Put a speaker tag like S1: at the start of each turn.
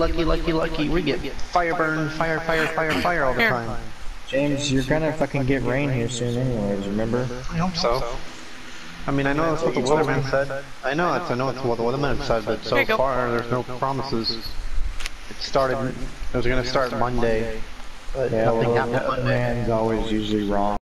S1: lucky, lucky, lucky. We get fire burn, fire, fire, fire, fire all the time.
S2: James, you're gonna fucking get rain here soon anyways, remember?
S1: I hope so. I mean, I know that's what the weatherman said. I know it's, I know it's what the weatherman said, but so far there's no promises. It started, it was gonna start Monday, but nothing
S2: well,
S1: happened
S2: the
S1: Monday.
S2: man's always usually wrong.